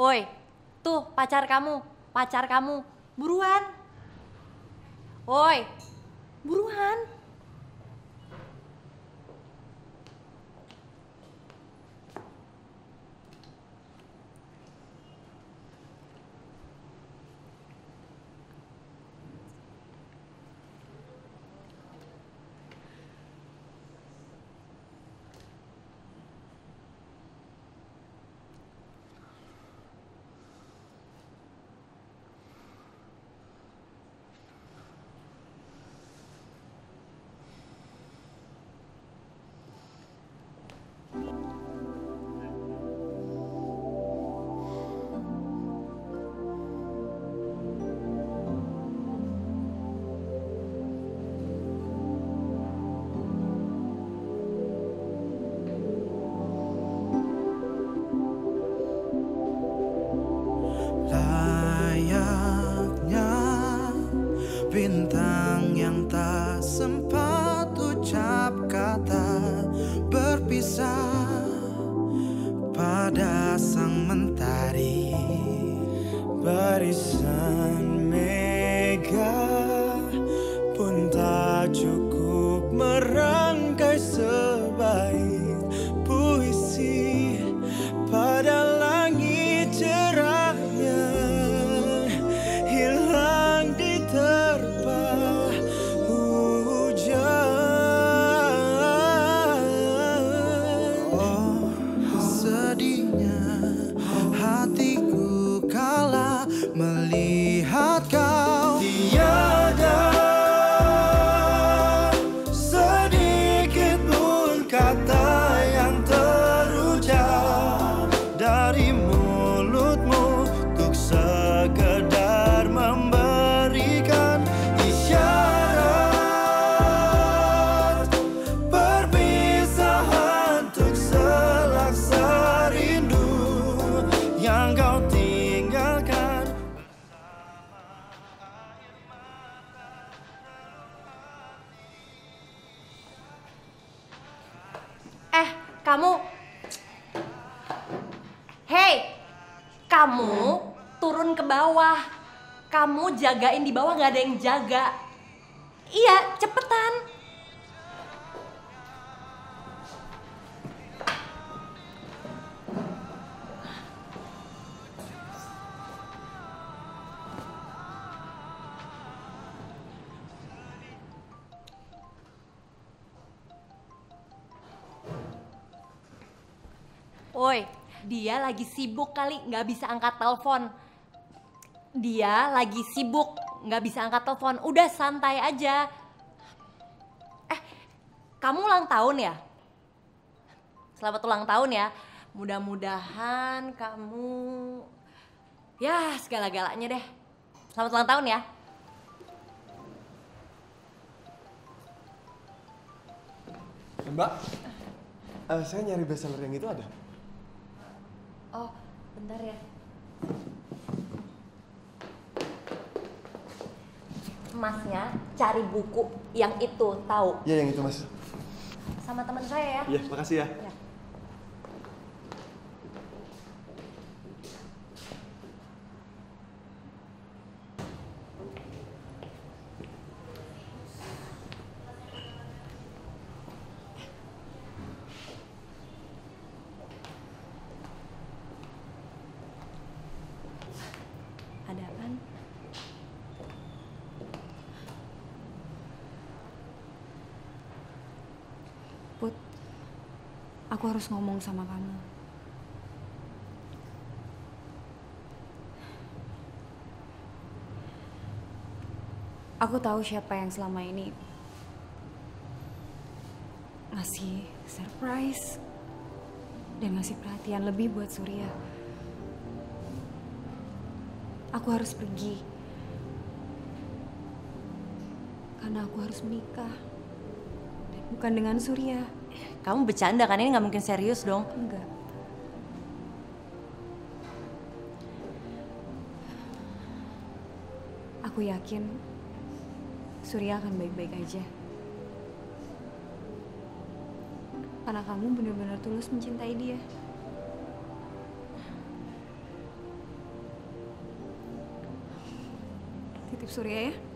Woi, tuh pacar kamu, pacar kamu. Buruan. Woi, buruan. Bintang yang tak sempat ucap kata berpisah pada sang mentari. Barisan hatiku kala melihat kamu. Hei, kamu turun ke bawah. Kamu jagain di bawah nggak ada yang jaga. Iya, cepetan. Woi, dia lagi sibuk kali nggak bisa angkat telepon. Dia lagi sibuk nggak bisa angkat telepon. Udah santai aja. Eh, kamu ulang tahun ya? Selamat ulang tahun ya. Mudah-mudahan kamu ya segala-galanya deh. Selamat ulang tahun ya. Mbak, eh, saya nyari bestseller yang itu ada. Bentar ya. Masnya cari buku yang itu, tahu? Iya yang itu mas. Sama teman saya ya. Iya, makasih ya. Ya. Aku harus ngomong sama kamu. Aku tahu siapa yang selama ini ngasih surprise dan ngasih perhatian lebih buat Surya. Aku harus pergi. Karena aku harus menikah. Bukan dengan Surya kamu bercanda kan? Ini nggak mungkin serius dong. Enggak. Aku yakin Surya akan baik-baik aja. Karena kamu benar-benar tulus mencintai dia. Titip Surya ya.